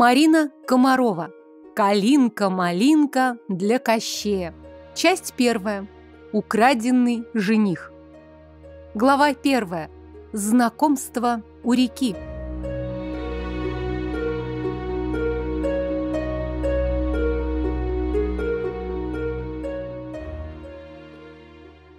Марина Комарова. Калинка-малинка для Кощея. Часть первая. Украденный жених. Глава первая. Знакомство у реки.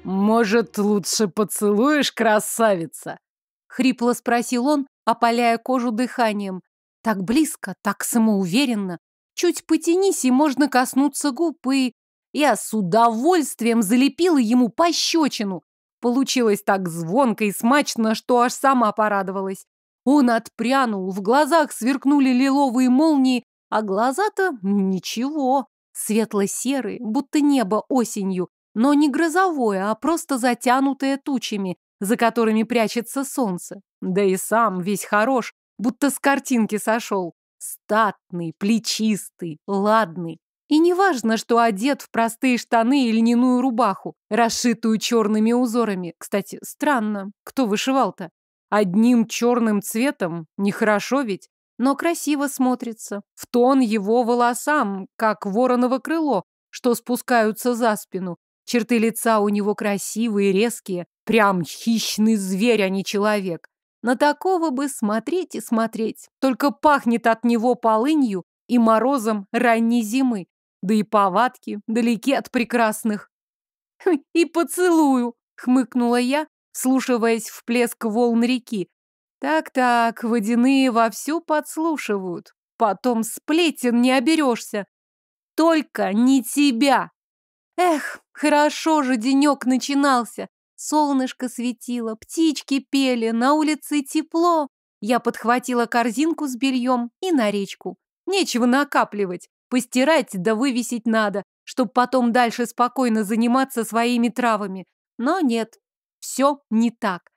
«Может, лучше поцелуешь, красавица?» — хрипло спросил он, опаляя кожу дыханием. Так близко, так самоуверенно. Чуть потянись, и можно коснуться губ, и... Я с удовольствием залепила ему пощечину. Получилось так звонко и смачно, что аж сама порадовалась. Он отпрянул, в глазах сверкнули лиловые молнии, а глаза-то ничего, светло-серые, будто небо осенью, но не грозовое, а просто затянутое тучами, за которыми прячется солнце. Да и сам весь хорош, будто с картинки сошел. Статный, плечистый, ладный. И неважно, что одет в простые штаны и льняную рубаху, расшитую черными узорами. Кстати, странно, кто вышивал-то? Одним черным цветом? Нехорошо ведь? Но красиво смотрится. В тон его волосам, как вороново крыло, что спускаются за спину. Черты лица у него красивые, резкие. Прям хищный зверь, а не человек. На такого бы смотреть и смотреть. Только пахнет от него полынью и морозом ранней зимы. Да и повадки далеки от прекрасных. «Хм, «И поцелую!» — хмыкнула я, слушаясь в плеск волн реки. «Так-так, водяные вовсю подслушивают. Потом сплетен не оберешься. Только не тебя!» Эх, хорошо же денек начинался. Солнышко светило, птички пели, на улице тепло. Я подхватила корзинку с бельем и на речку. Нечего накапливать, постирать да вывесить надо, чтобы потом дальше спокойно заниматься своими травами. Но нет, все не так.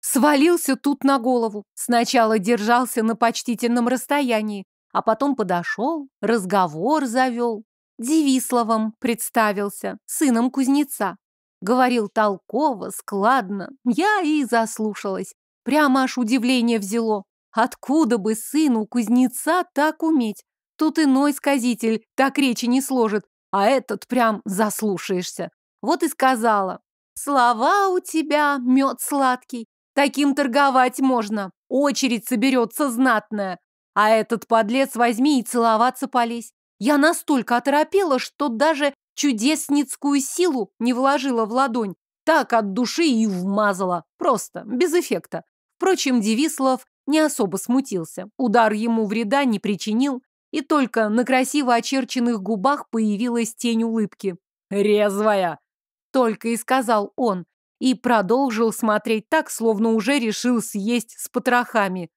Свалился тут на голову. Сначала держался на почтительном расстоянии, а потом подошел, разговор завел. Девисловым представился, сыном кузнеца. Говорил толково, складно. Я и заслушалась. Прямо аж удивление взяло. Откуда бы сыну кузнеца так уметь? Тут иной сказитель так речи не сложит, а этот прям заслушаешься. Вот и сказала. Слова у тебя, мед сладкий. Таким торговать можно. Очередь соберется знатная. А этот подлец возьми и целоваться полезь. Я настолько оторопела, что даже чудесницкую силу не вложила в ладонь. Так от души и вмазала. Просто, без эффекта. Впрочем, Девислав не особо смутился. Удар ему вреда не причинил, и только на красиво очерченных губах появилась тень улыбки. «Резвая!» — только и сказал он, и продолжил смотреть так, словно уже решил съесть с потрохами.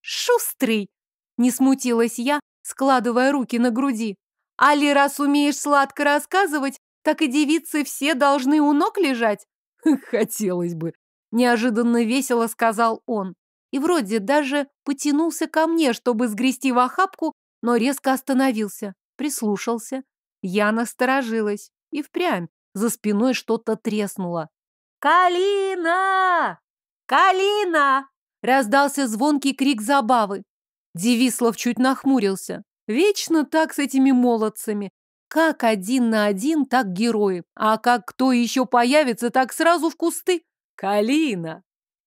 «Шустрый!» — не смутилась я, складывая руки на груди. Али, раз умеешь сладко рассказывать, так и девицы все должны у ног лежать? Хотелось бы. Неожиданно весело сказал он. И вроде даже потянулся ко мне, чтобы сгрести в охапку, но резко остановился, прислушался. Я насторожилась. И впрямь за спиной что-то треснуло. «Калина! Калина!» Раздался звонкий крик забавы. Девислав чуть нахмурился. Вечно так с этими молодцами. Как один на один, так герои. А как кто еще появится, так сразу в кусты. Калина!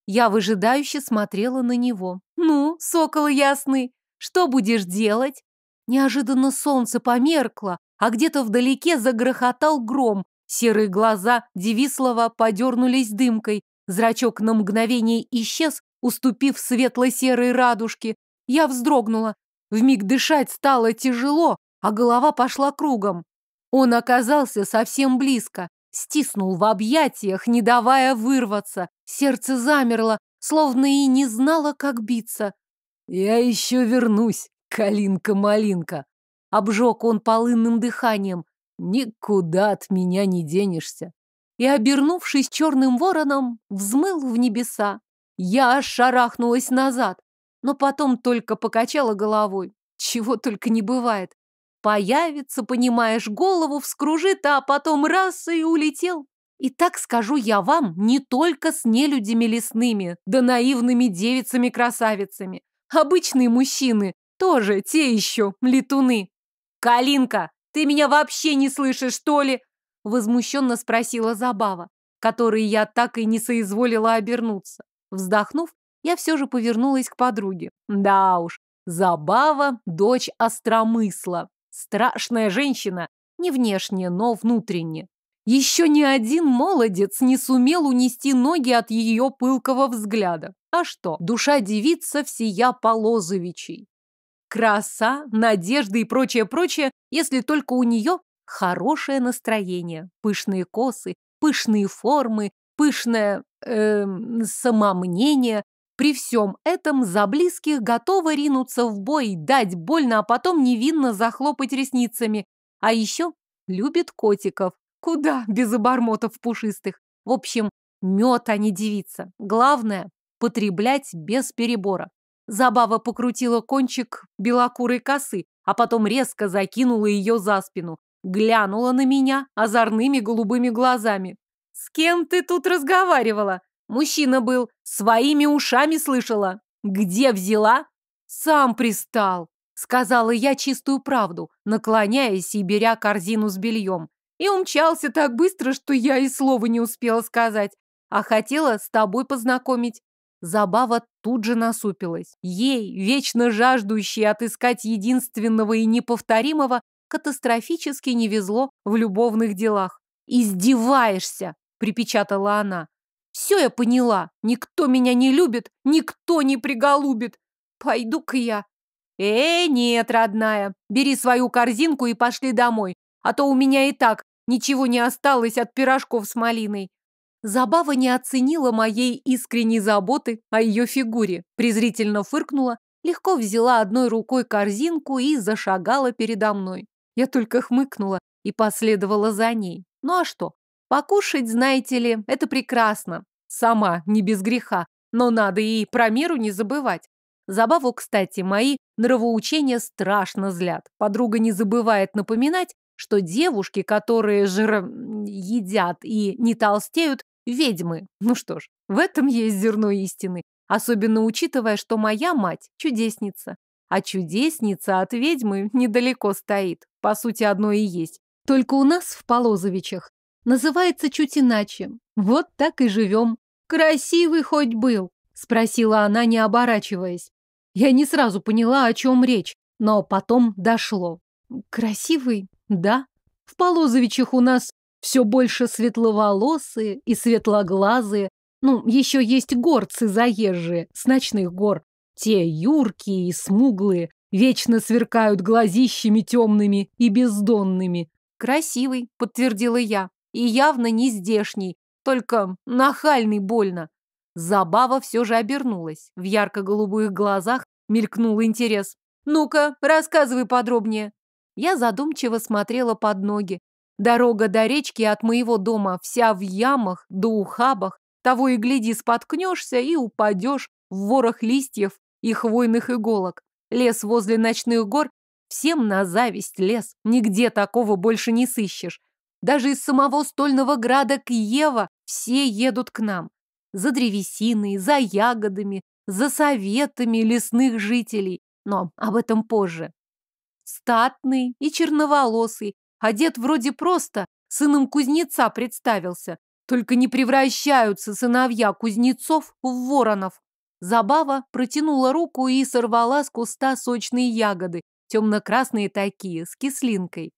Я выжидающе смотрела на него. Ну, сокол ясный, что будешь делать? Неожиданно солнце померкло, а где-то вдалеке загрохотал гром. Серые глаза Девислова подернулись дымкой. Зрачок на мгновение исчез, уступив светло-серой радужке. Я вздрогнула. Вмиг дышать стало тяжело, а голова пошла кругом. Он оказался совсем близко, стиснул в объятиях, не давая вырваться. Сердце замерло, словно и не знало, как биться. «Я еще вернусь, калинка-малинка!» Обжег он полынным дыханием. «Никуда от меня не денешься!» И, обернувшись черным вороном, взмыл в небеса. Я шарахнулась назад но потом только покачала головой. Чего только не бывает. Появится, понимаешь, голову вскружит, а потом раз и улетел. И так скажу я вам, не только с нелюдями лесными, да наивными девицами-красавицами. Обычные мужчины Тоже те еще летуны. «Калинка, ты меня вообще не слышишь, что ли?» Возмущенно спросила Забава, которой я так и не соизволила обернуться. Вздохнув, я все же повернулась к подруге. Да уж, Забава – дочь остромысла. Страшная женщина, не внешне, но внутренне. Еще ни один молодец не сумел унести ноги от ее пылкого взгляда. А что, душа девица всея Полозовичей. Краса, надежда и прочее-прочее, если только у нее хорошее настроение, пышные косы, пышные формы, пышное э, самомнение. При всем этом за близких готова ринуться в бой, дать больно, а потом невинно захлопать ресницами. А еще любит котиков. Куда без обормотов пушистых? В общем, мед, а не девица. Главное – потреблять без перебора. Забава покрутила кончик белокурой косы, а потом резко закинула ее за спину. Глянула на меня озорными голубыми глазами. «С кем ты тут разговаривала?» Мужчина был, своими ушами слышала. «Где взяла?» «Сам пристал», — сказала я чистую правду, наклоняясь и беря корзину с бельем. И умчался так быстро, что я и слова не успела сказать, а хотела с тобой познакомить. Забава тут же насупилась. Ей, вечно жаждущей отыскать единственного и неповторимого, катастрофически не везло в любовных делах. «Издеваешься!» – припечатала она. «Все я поняла. Никто меня не любит, никто не приголубит. Пойду-ка я». «Э, нет, родная, бери свою корзинку и пошли домой, а то у меня и так ничего не осталось от пирожков с малиной. Забава не оценила моей искренней заботы о ее фигуре, презрительно фыркнула, легко взяла одной рукой корзинку и зашагала передо мной. Я только хмыкнула и последовала за ней. Ну а что? Покушать, знаете ли, это прекрасно. Сама, не без греха. Но надо и про меру не забывать. Забаву, кстати, мои нравоучения страшно злят. Подруга не забывает напоминать, что девушки, которые жир едят и не толстеют, ведьмы. Ну что ж, в этом есть зерно истины, особенно учитывая, что моя мать чудесница. А чудесница от ведьмы недалеко стоит, по сути, одно и есть. Только у нас в Полозовичах называется чуть иначе. Вот так и живем. Красивый хоть был, спросила она, не оборачиваясь. Я не сразу поняла, о чем речь, но потом дошло. Красивый, да. В Полозовичах у нас все больше светловолосые и светлоглазые. Ну, еще есть горцы заезжие, с ночных гор. Те юркие и смуглые, вечно сверкают глазищами темными и бездонными. Красивый, подтвердила я, и явно не здешний, только нахальный больно. Забава все же обернулась. В ярко-голубых глазах мелькнул интерес. «Ну-ка, рассказывай подробнее». Я задумчиво смотрела под ноги. Дорога до речки от моего дома вся в ямах да ухабах. Того и гляди, споткнешься и упадешь в ворох листьев и хвойных иголок. Лес возле ночных гор всем на зависть лес. Нигде такого больше не сыщешь. Даже из самого стольного града Киева все едут к нам. За древесиной, за ягодами, за советами лесных жителей. Но об этом позже. Статный и черноволосый, одет вроде просто, сыном кузнеца представился. Только не превращаются сыновья кузнецов в воронов. Забава протянула руку и сорвала с куста сочные ягоды, темно-красные такие, с кислинкой.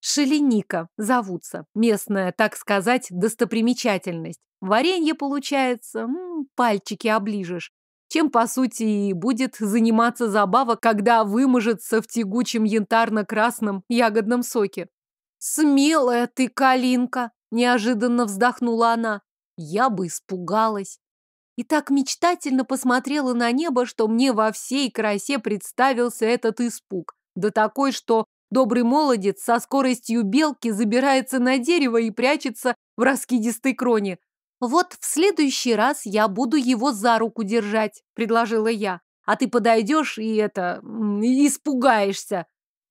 Шеленика зовутся. Местная, так сказать, достопримечательность. Варенье получается, м -м, пальчики оближешь чем, по сути, и будет заниматься забава, когда выможется в тягучем янтарно-красном ягодном соке. «Смелая ты, Калинка!» – неожиданно вздохнула она. Я бы испугалась. И так мечтательно посмотрела на небо, что мне во всей красе представился этот испуг. Да такой, что добрый молодец со скоростью белки забирается на дерево и прячется в раскидистой кроне. «Вот в следующий раз я буду его за руку держать», — предложила я. «А ты подойдешь и это... испугаешься».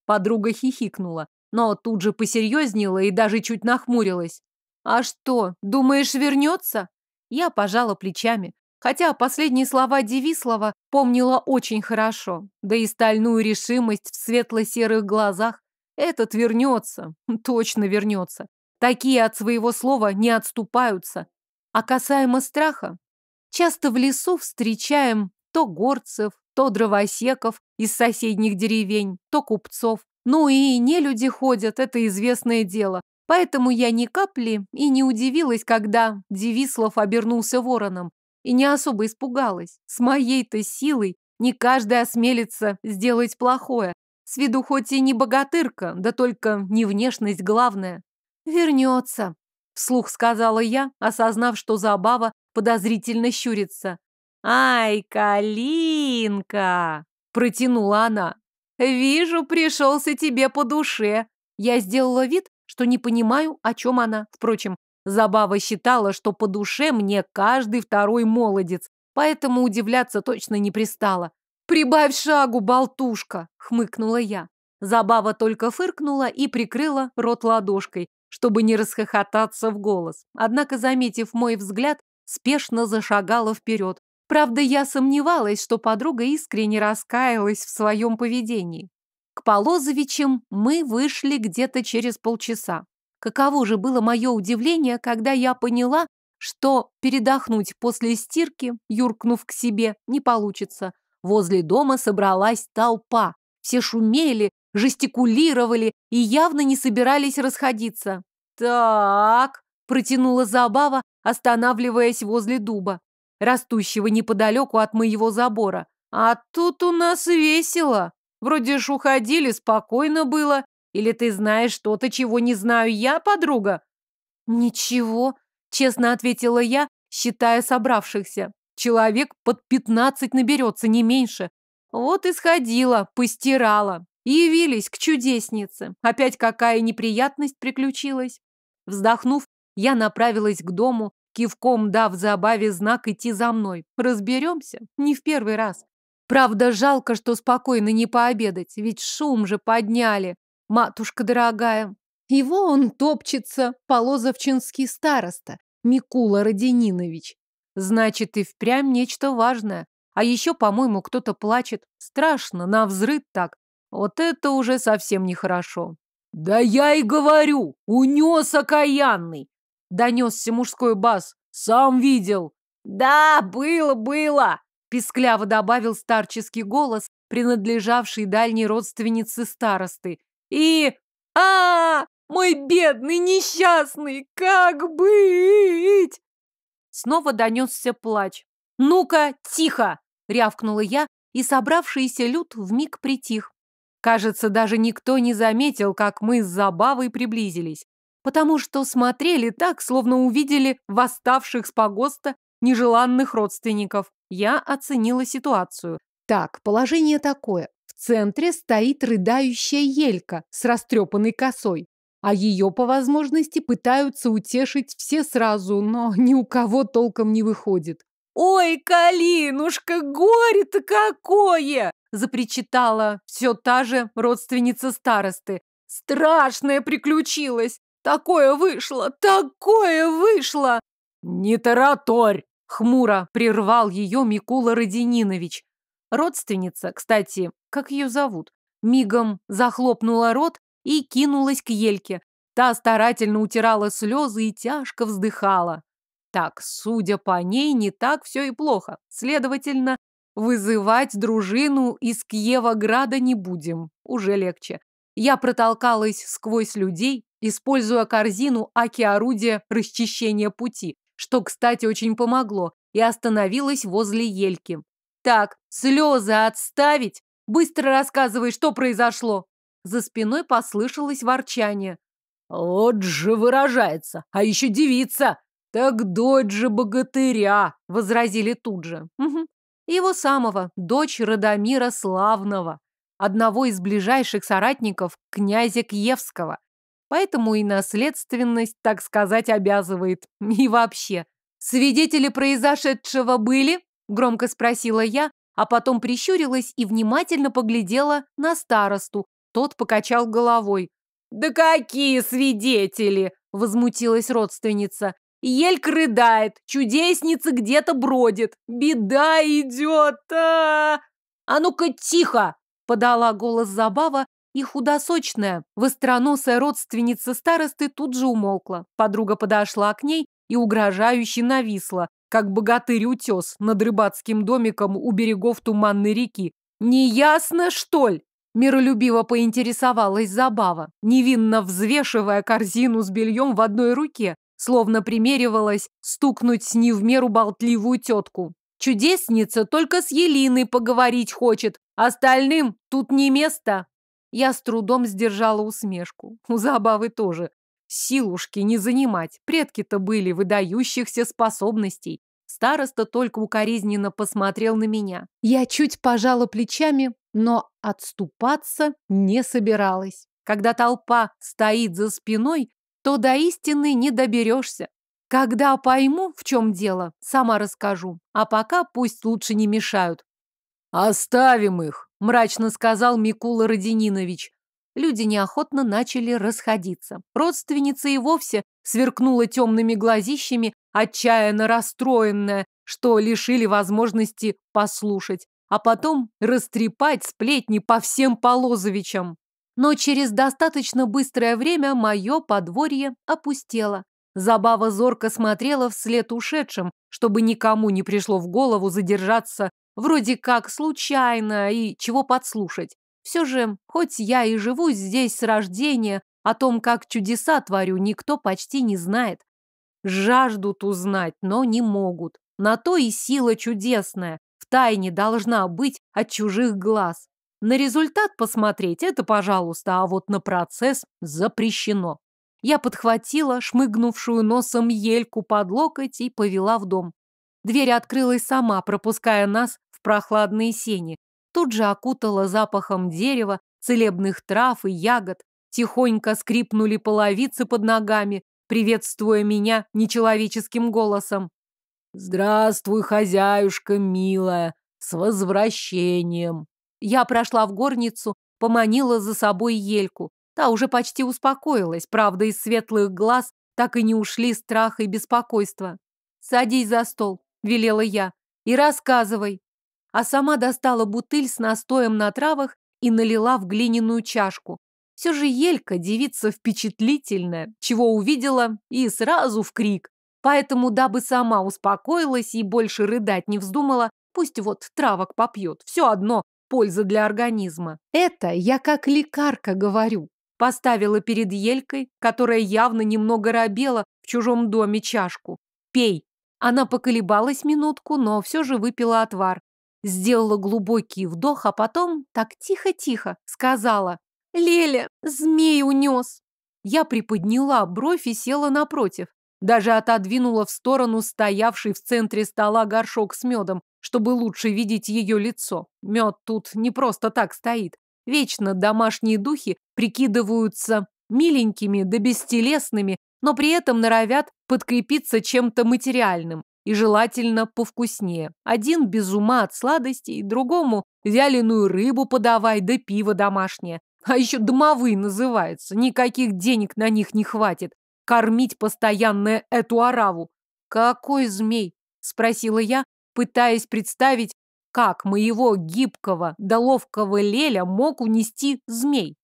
Подруга хихикнула, но тут же посерьезнела и даже чуть нахмурилась. «А что, думаешь, вернется?» Я пожала плечами. Хотя последние слова Девислова помнила очень хорошо, да и стальную решимость в светло-серых глазах. Этот вернется, точно вернется. Такие от своего слова не отступаются. А касаемо страха, часто в лесу встречаем то горцев, то дровосеков из соседних деревень, то купцов. Ну и не люди ходят, это известное дело. Поэтому я ни капли и не удивилась, когда Девислов обернулся вороном. И не особо испугалась. С моей-то силой не каждый осмелится сделать плохое. С виду хоть и не богатырка, да только не внешность главная. Вернется, вслух сказала я, осознав, что забава подозрительно щурится. «Ай, Калинка!» – протянула она. «Вижу, пришелся тебе по душе». Я сделала вид, что не понимаю, о чем она. Впрочем, Забава считала, что по душе мне каждый второй молодец, поэтому удивляться точно не пристала. «Прибавь шагу, болтушка!» – хмыкнула я. Забава только фыркнула и прикрыла рот ладошкой, чтобы не расхохотаться в голос. Однако, заметив мой взгляд, спешно зашагала вперед. Правда, я сомневалась, что подруга искренне раскаялась в своем поведении. К Полозовичам мы вышли где-то через полчаса. Каково же было мое удивление, когда я поняла, что передохнуть после стирки, юркнув к себе, не получится. Возле дома собралась толпа. Все шумели, жестикулировали и явно не собирались расходиться. «Так», – протянула Забава, останавливаясь возле дуба, растущего неподалеку от моего забора. «А тут у нас весело. Вроде ж уходили, спокойно было. Или ты знаешь что-то, чего не знаю я, подруга?» «Ничего», – честно ответила я, считая собравшихся. «Человек под пятнадцать наберется, не меньше. Вот и сходила, постирала. Явились к чудеснице. Опять какая неприятность приключилась. Вздохнув, я направилась к дому, кивком дав забаве знак идти за мной. Разберемся, не в первый раз. Правда, жалко, что спокойно не пообедать, ведь шум же подняли. Матушка дорогая. Его он топчется, полозовчинский староста, Микула Роденинович. Значит, и впрямь нечто важное. А еще, по-моему, кто-то плачет. Страшно, на взрыв так. Вот это уже совсем нехорошо. «Да я и говорю, унес окаянный!» Донесся мужской бас. «Сам видел!» «Да, было, было!» Пискляво добавил старческий голос, принадлежавший дальней родственнице старосты. «И... а, -а, -а Мой бедный несчастный! Как быть?» Снова донесся плач. «Ну-ка, тихо!» — рявкнула я, и собравшийся люд вмиг притих. Кажется, даже никто не заметил, как мы с Забавой приблизились, потому что смотрели так, словно увидели восставших с погоста нежеланных родственников. Я оценила ситуацию. Так, положение такое. В центре стоит рыдающая елька с растрепанной косой, а ее по возможности пытаются утешить все сразу, но ни у кого толком не выходит. «Ой, Калинушка, горе-то какое!» запричитала все та же родственница старосты. «Страшное приключилось! Такое вышло! Такое вышло!» «Не тараторь!» — хмуро прервал ее Микула Роденинович. Родственница, кстати, как ее зовут, мигом захлопнула рот и кинулась к Ельке. Та старательно утирала слезы и тяжко вздыхала. Так, судя по ней, не так все и плохо. Следовательно, вызывать дружину из Киева-града не будем. Уже легче. Я протолкалась сквозь людей, используя корзину аки-орудия расчищения пути, что, кстати, очень помогло, и остановилась возле ельки. «Так, слезы отставить! Быстро рассказывай, что произошло!» За спиной послышалось ворчание. «Вот же выражается! А еще девица! «Так дочь же богатыря!» — возразили тут же. Угу. Его самого, дочь Радомира Славного, одного из ближайших соратников князя Киевского. Поэтому и наследственность, так сказать, обязывает. И вообще. «Свидетели произошедшего были?» — громко спросила я, а потом прищурилась и внимательно поглядела на старосту. Тот покачал головой. «Да какие свидетели!» — возмутилась родственница. Елька рыдает, чудесница где-то бродит. Беда идет, а! А ну-ка тихо! Подала голос Забава, и худосочная, востроносая родственница старосты тут же умолкла. Подруга подошла к ней и угрожающе нависла, как богатырь-утес над рыбацким домиком у берегов туманной реки. «Неясно, что ли?» Миролюбиво поинтересовалась Забава, невинно взвешивая корзину с бельем в одной руке, словно примеривалась стукнуть не в меру болтливую тетку. Чудесница только с Елиной поговорить хочет, остальным тут не место. Я с трудом сдержала усмешку. У Забавы тоже. Силушки не занимать. Предки-то были выдающихся способностей. Староста только укоризненно посмотрел на меня. Я чуть пожала плечами, но отступаться не собиралась. Когда толпа стоит за спиной, то до истины не доберешься. Когда пойму, в чем дело, сама расскажу. А пока пусть лучше не мешают. «Оставим их», – мрачно сказал Микула Родининович. Люди неохотно начали расходиться. Родственница и вовсе сверкнула темными глазищами, отчаянно расстроенная, что лишили возможности послушать, а потом растрепать сплетни по всем Полозовичам. Но через достаточно быстрое время мое подворье опустело. Забава зорко смотрела вслед ушедшим, чтобы никому не пришло в голову задержаться вроде как случайно и чего подслушать. Все же, хоть я и живу здесь с рождения, о том, как чудеса творю, никто почти не знает. Жаждут узнать, но не могут. На то и сила чудесная. В тайне должна быть от чужих глаз. На результат посмотреть это, пожалуйста, а вот на процесс запрещено. Я подхватила шмыгнувшую носом ельку под локоть и повела в дом. Дверь открылась сама, пропуская нас в прохладные сени. Тут же окутала запахом дерева, целебных трав и ягод. Тихонько скрипнули половицы под ногами, приветствуя меня нечеловеческим голосом. «Здравствуй, хозяюшка милая, с возвращением!» Я прошла в горницу, поманила за собой ельку. Та уже почти успокоилась, правда, из светлых глаз так и не ушли страх и беспокойство. «Садись за стол», — велела я, — «и рассказывай». А сама достала бутыль с настоем на травах и налила в глиняную чашку. Все же Елька девица впечатлительная, чего увидела и сразу в крик. Поэтому, дабы сама успокоилась и больше рыдать не вздумала, пусть вот травок попьет, все одно польза для организма. Это я как лекарка говорю. Поставила перед Елькой, которая явно немного робела в чужом доме чашку. «Пей!» Она поколебалась минутку, но все же выпила отвар. Сделала глубокий вдох, а потом так тихо-тихо сказала. «Леля, змей унес!» Я приподняла бровь и села напротив. Даже отодвинула в сторону стоявший в центре стола горшок с медом, чтобы лучше видеть ее лицо. Мед тут не просто так стоит. Вечно домашние духи прикидываются миленькими да бестелесными, но при этом норовят подкрепиться чем-то материальным и желательно повкуснее. Один без ума от сладостей, другому вяленую рыбу подавай да пиво домашнее. А еще домовые называются, никаких денег на них не хватит. Кормить постоянно эту ораву. «Какой змей?» – спросила я, пытаясь представить, как моего гибкого да ловкого Леля мог унести змей.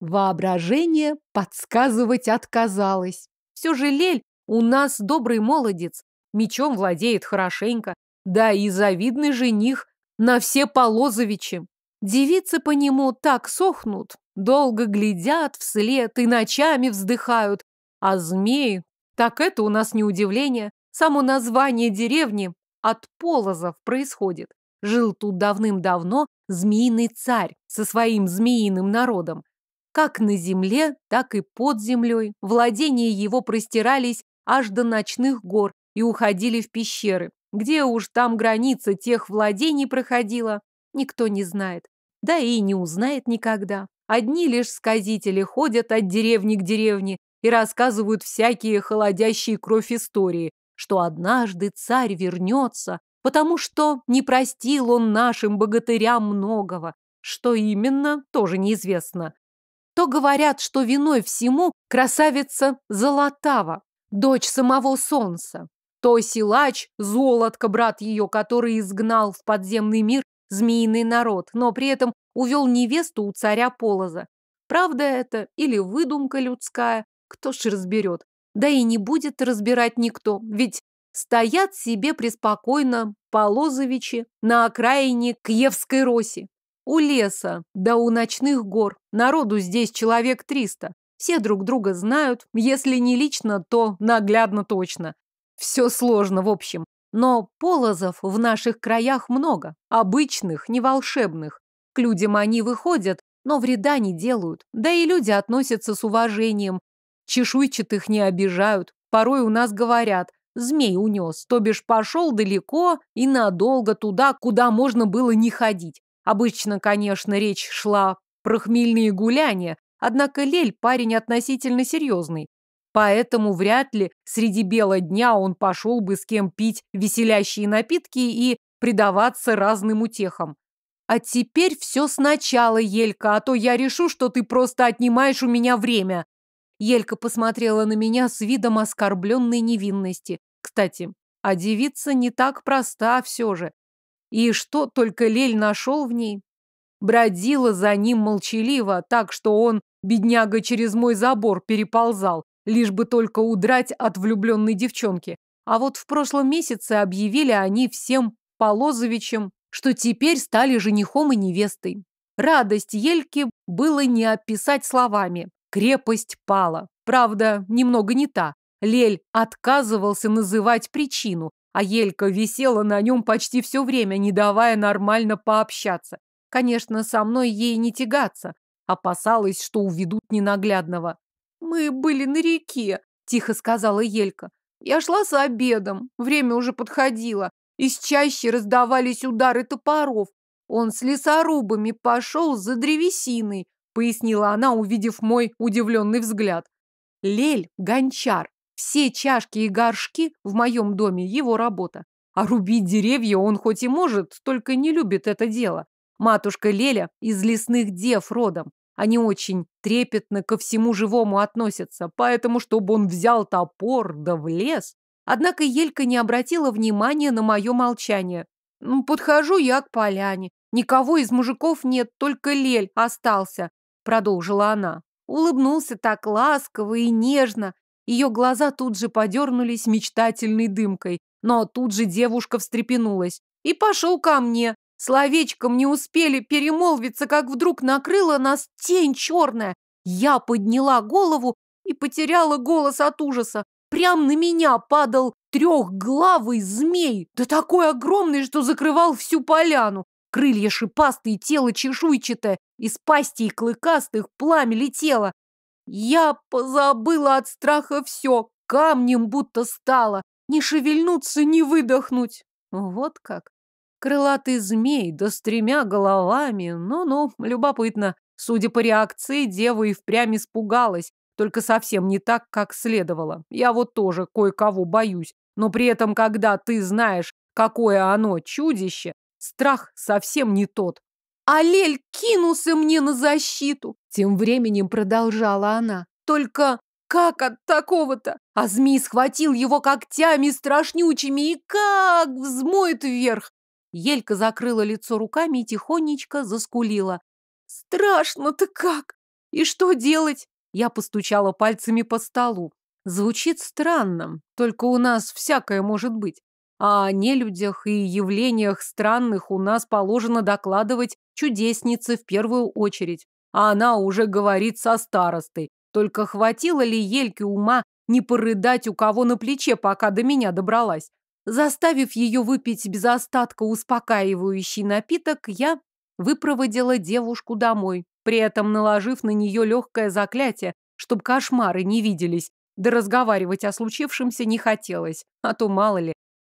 Воображение подсказывать отказалось. Все же Лель у нас добрый молодец, мечом владеет хорошенько, да и завидный жених на все Полозовичи. Девицы по нему так сохнут, долго глядят вслед и ночами вздыхают, а змеи, так это у нас не удивление, само название деревни от полозов происходит. Жил тут давным-давно змеиный царь со своим змеиным народом. Как на земле, так и под землей. Владения его простирались аж до ночных гор и уходили в пещеры. Где уж там граница тех владений проходила, никто не знает. Да и не узнает никогда. Одни лишь сказители ходят от деревни к деревне и рассказывают всякие холодящие кровь истории, что однажды царь вернется, потому что не простил он нашим богатырям многого. Что именно, тоже неизвестно. То говорят, что виной всему красавица Золотава. дочь самого солнца. То силач, золотко, брат ее, который изгнал в подземный мир змеиный народ, но при этом увел невесту у царя Полоза. Правда это или выдумка людская, кто ж разберет. Да и не будет разбирать никто, ведь стоят себе преспокойно Полозовичи на окраине Киевской Роси. У леса, да у ночных гор. Народу здесь человек триста. Все друг друга знают, если не лично, то наглядно точно. Все сложно, в общем. Но полозов в наших краях много, обычных, не волшебных. К людям они выходят, но вреда не делают. Да и люди относятся с уважением. Чешуйчатых не обижают. Порой у нас говорят, змей унес, то бишь пошел далеко и надолго туда, куда можно было не ходить. Обычно, конечно, речь шла про хмельные гуляния, однако Лель парень относительно серьезный. Поэтому вряд ли среди бела дня он пошел бы с кем пить веселящие напитки и предаваться разным утехам. А теперь все сначала, Елька, а то я решу, что ты просто отнимаешь у меня время. Елька посмотрела на меня с видом оскорбленной невинности. Кстати, а девица не так проста все же. И что только Лель нашел в ней? Бродила за ним молчаливо, так что он, бедняга, через мой забор переползал, лишь бы только удрать от влюбленной девчонки. А вот в прошлом месяце объявили они всем Полозовичам, что теперь стали женихом и невестой. Радость Ельки было не описать словами. Крепость пала. Правда, немного не та. Лель отказывался называть причину, а Елька висела на нем почти все время, не давая нормально пообщаться. Конечно, со мной ей не тягаться. Опасалась, что уведут ненаглядного. «Мы были на реке», — тихо сказала Елька. «Я шла с обедом, время уже подходило. Из чаще раздавались удары топоров. Он с лесорубами пошел за древесиной», — пояснила она, увидев мой удивленный взгляд. «Лель — гончар. Все чашки и горшки в моем доме — его работа. А рубить деревья он хоть и может, только не любит это дело. Матушка Леля из лесных дев родом. Они очень трепетно ко всему живому относятся, поэтому, чтобы он взял топор да влез. Однако Елька не обратила внимания на мое молчание. «Ну, подхожу я к поляне. Никого из мужиков нет, только Лель остался, продолжила она. Улыбнулся так ласково и нежно. Ее глаза тут же подернулись мечтательной дымкой, но тут же девушка встрепенулась. И пошел ко мне, Словечком не успели перемолвиться, как вдруг накрыла нас тень черная. Я подняла голову и потеряла голос от ужаса. Прям на меня падал трехглавый змей, да такой огромный, что закрывал всю поляну. Крылья шипастые, тело чешуйчатое, из пасти и клыкастых пламя летело. Я позабыла от страха все, камнем будто стало, не шевельнуться, не выдохнуть. Вот как. Крылатый змей, да с тремя головами. Ну-ну, любопытно. Судя по реакции, дева и впрямь испугалась. Только совсем не так, как следовало. Я вот тоже кое-кого боюсь. Но при этом, когда ты знаешь, какое оно чудище, страх совсем не тот. Алель кинулся мне на защиту. Тем временем продолжала она. Только как от такого-то? А змей схватил его когтями страшнючими и как взмоет вверх. Елька закрыла лицо руками и тихонечко заскулила. «Страшно-то как! И что делать?» Я постучала пальцами по столу. Звучит странно, только у нас всякое может быть. А о нелюдях и явлениях странных у нас положено докладывать чудеснице в первую очередь. А она уже говорит со старостой. Только хватило ли Ельке ума не порыдать у кого на плече, пока до меня добралась? Заставив ее выпить без остатка успокаивающий напиток, я выпроводила девушку домой, при этом наложив на нее легкое заклятие, чтобы кошмары не виделись, да разговаривать о случившемся не хотелось, а то мало ли.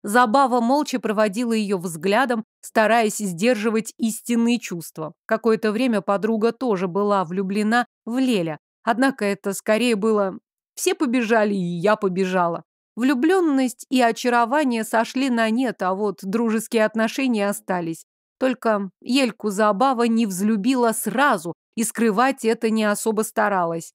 Забава молча проводила ее взглядом, стараясь сдерживать истинные чувства. Какое-то время подруга тоже была влюблена в Леля, однако это скорее было «все побежали, и я побежала». Влюбленность и очарование сошли на нет, а вот дружеские отношения остались. Только Ельку Забава не взлюбила сразу и скрывать это не особо старалась.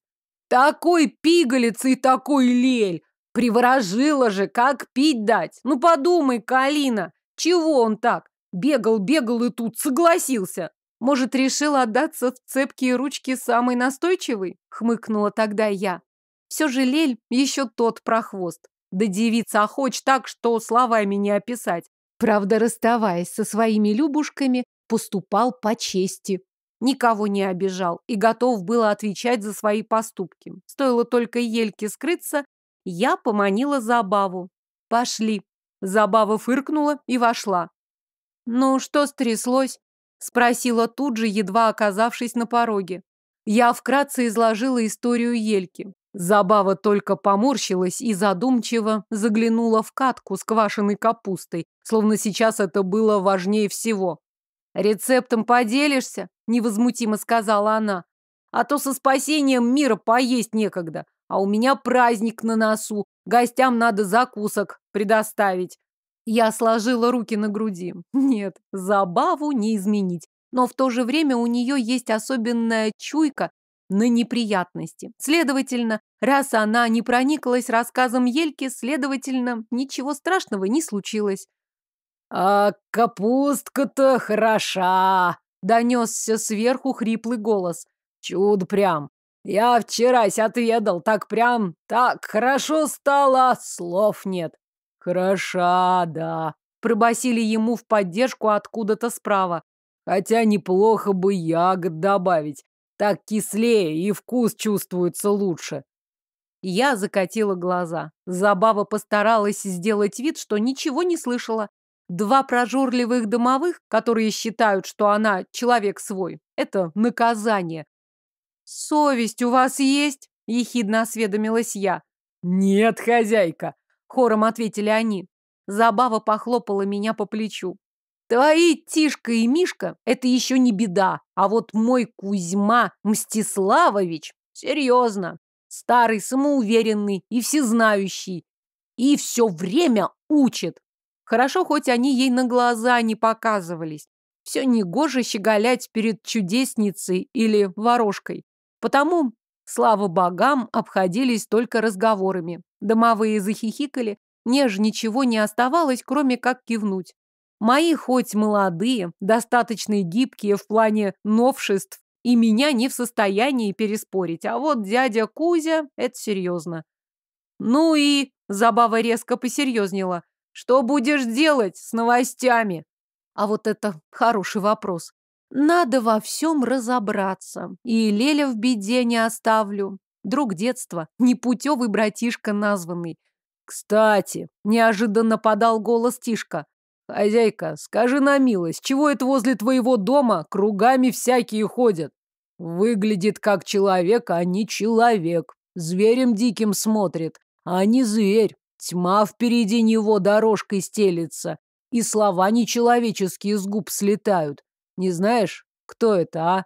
«Такой пигалец и такой лель!» Приворожила же, как пить дать. Ну подумай, Калина, чего он так? Бегал, бегал и тут согласился. Может, решил отдаться в цепкие ручки самой настойчивой? Хмыкнула тогда я. Все же Лель еще тот прохвост. Да девица охоч так, что словами не описать. Правда, расставаясь со своими любушками, поступал по чести. Никого не обижал и готов был отвечать за свои поступки. Стоило только Ельке скрыться, я поманила Забаву. Пошли. Забава фыркнула и вошла. «Ну, что стряслось?» Спросила тут же, едва оказавшись на пороге. Я вкратце изложила историю Ельки. Забава только поморщилась и задумчиво заглянула в катку с квашеной капустой, словно сейчас это было важнее всего. «Рецептом поделишься?» – невозмутимо сказала она. «А то со спасением мира поесть некогда, а у меня праздник на носу, гостям надо закусок предоставить». Я сложила руки на груди. Нет, забаву не изменить. Но в то же время у нее есть особенная чуйка на неприятности. Следовательно, раз она не прониклась рассказом Ельки, следовательно, ничего страшного не случилось. «А капустка-то хороша!» — донесся сверху хриплый голос. «Чудо прям! Я вчерась отведал, так прям, так хорошо стало, слов нет!» «Хороша, да!» — пробасили ему в поддержку откуда-то справа. «Хотя неплохо бы ягод добавить. Так кислее и вкус чувствуется лучше. Я закатила глаза. Забава постаралась сделать вид, что ничего не слышала. Два прожорливых домовых, которые считают, что она человек свой, это наказание. «Совесть у вас есть?» – ехидно осведомилась я. «Нет, хозяйка», – хором ответили они. Забава похлопала меня по плечу. Твои Тишка и Мишка – это еще не беда, а вот мой Кузьма Мстиславович – серьезно, старый, самоуверенный и всезнающий, и все время учит. Хорошо, хоть они ей на глаза не показывались. Все негоже щеголять перед чудесницей или ворожкой. Потому, слава богам, обходились только разговорами. Домовые захихикали, мне же ничего не оставалось, кроме как кивнуть. Мои хоть молодые, достаточно гибкие в плане новшеств, и меня не в состоянии переспорить. А вот дядя Кузя – это серьезно. Ну и, Забава резко посерьезнела, что будешь делать с новостями? А вот это хороший вопрос. Надо во всем разобраться. И Леля в беде не оставлю. Друг детства, непутевый братишка названный. Кстати, неожиданно подал голос Тишка. «Хозяйка, скажи на милость, чего это возле твоего дома кругами всякие ходят? Выглядит как человек, а не человек. Зверем диким смотрит, а не зверь. Тьма впереди него дорожкой стелится, и слова нечеловеческие с губ слетают. Не знаешь, кто это, а?»